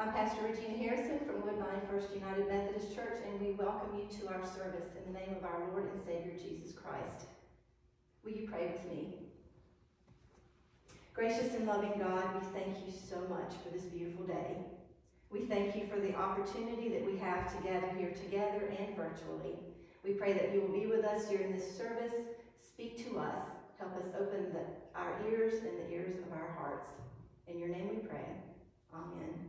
I'm Pastor Regina Harrison from Woodbine First United Methodist Church, and we welcome you to our service in the name of our Lord and Savior Jesus Christ. Will you pray with me? Gracious and loving God, we thank you so much for this beautiful day. We thank you for the opportunity that we have to gather here together and virtually. We pray that you will be with us during this service. Speak to us. Help us open the, our ears and the ears of our hearts. In your name we pray. Amen.